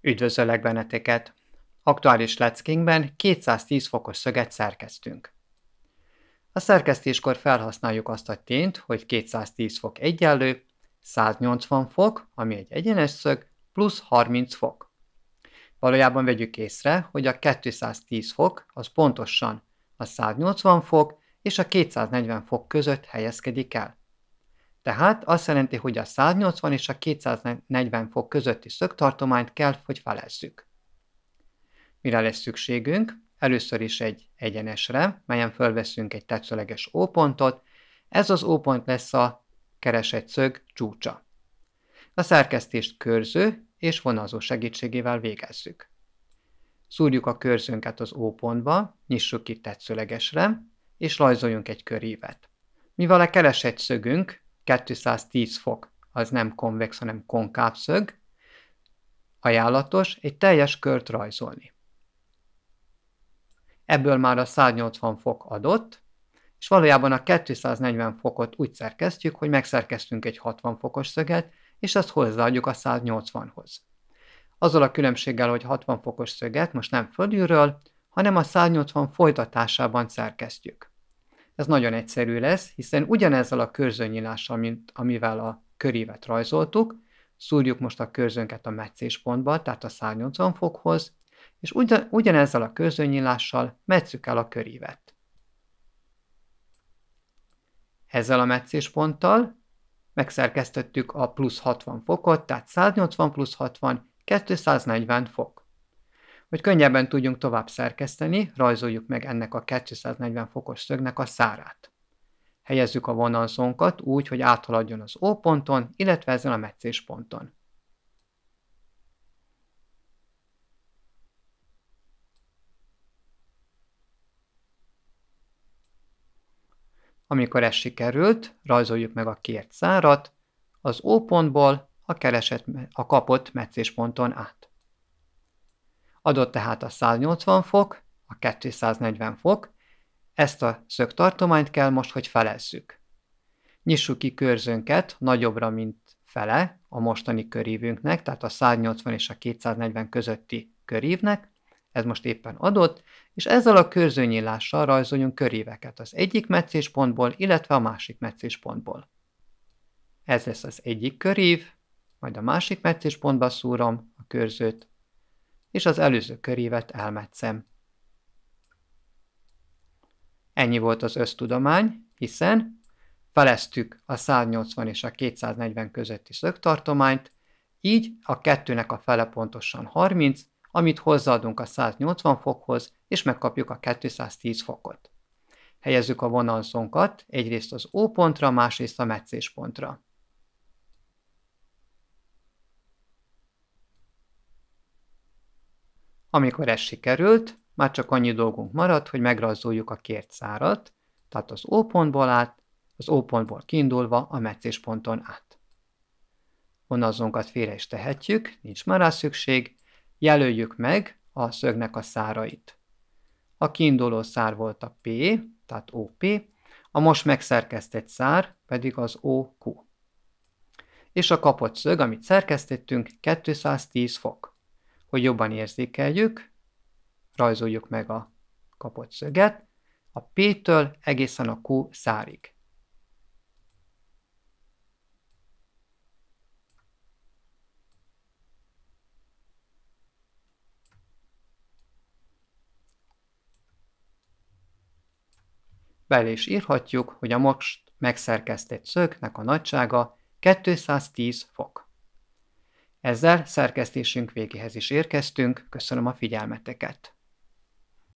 Üdvözöllek benneteket! Aktuális leckénkben 210 fokos szöget szerkeztünk. A szerkesztéskor felhasználjuk azt a tényt, hogy 210 fok egyenlő, 180 fok, ami egy egyenes szög, plusz 30 fok. Valójában vegyük észre, hogy a 210 fok az pontosan a 180 fok és a 240 fok között helyezkedik el. Tehát azt jelenti, hogy a 180 és a 240 fok közötti szögtartományt kell, hogy felezzük. Mire lesz szükségünk? Először is egy egyenesre, melyen fölveszünk egy tetszőleges ópontot, ez az ópont lesz a keresett szög csúcsa. A szerkesztést körző és vonalzó segítségével végezzük. Szúrjuk a körzőnket az ópontba, nyissuk ki tetszőlegesre, és rajzoljunk egy körívet. Mivel a keresett szögünk 210 fok, az nem konvex, hanem konkáv szög, ajánlatos egy teljes kört rajzolni. Ebből már a 180 fok adott, és valójában a 240 fokot úgy szerkesztjük, hogy megszerkeztünk egy 60 fokos szöget, és azt hozzáadjuk a 180-hoz. Azzal a különbséggel, hogy 60 fokos szöget most nem fölülről, hanem a 180 folytatásában szerkesztjük. Ez nagyon egyszerű lesz, hiszen ugyanezzel a körzőnyílással, mint amivel a körívet rajzoltuk, szúrjuk most a körzőnket a meccéspontba, tehát a 180 fokhoz, és ugyan, ugyanezzel a körzőnyílással metszük el a körívet. Ezzel a meccésponttal megszerkesztettük a plusz 60 fokot, tehát 180 plusz 60, 240 fok. Hogy könnyebben tudjunk tovább szerkeszteni, rajzoljuk meg ennek a 240 fokos szögnek a szárát. Helyezzük a vonalzónkat úgy, hogy áthaladjon az O ponton, illetve ezen a meccés ponton. Amikor ez sikerült, rajzoljuk meg a kért szárat, az O pontból a, keresett, a kapott meccésponton át. Adott tehát a 180 fok, a 240 fok, ezt a szögtartományt kell most, hogy felezzük. Nyissuk ki körzőnket nagyobbra, mint fele a mostani körívünknek, tehát a 180 és a 240 közötti körívnek, ez most éppen adott, és ezzel a körzőnyílással rajzoljunk köríveket az egyik meccéspontból, illetve a másik meccéspontból. Ez lesz az egyik körív, majd a másik meccéspontba szúrom a körzőt, és az előző körívet elmetszem. Ennyi volt az össztudomány, hiszen feleztük a 180 és a 240 közötti szögtartományt, így a kettőnek a fele pontosan 30, amit hozzáadunk a 180 fokhoz, és megkapjuk a 210 fokot. Helyezzük a vonalzónkat egyrészt az O pontra, másrészt a meccéspontra. Amikor ez sikerült, már csak annyi dolgunk maradt, hogy megrajzoljuk a kért szárat, tehát az O pontból át, az O pontból kiindulva a meccésponton át. Vonalzónkat félre is tehetjük, nincs már rá szükség, jelöljük meg a szögnek a szárait. A kiinduló szár volt a P, tehát OP, a most megszerkesztett szár pedig az OQ. És a kapott szög, amit szerkesztettünk, 210 fok. Hogy jobban érzékeljük, rajzoljuk meg a kapott szöget, a P-től egészen a Q szárig. Bele is írhatjuk, hogy a most megszerkesztett szögnek a nagysága 210 fok. Ezzel szerkesztésünk végéhez is érkeztünk, köszönöm a figyelmeteket!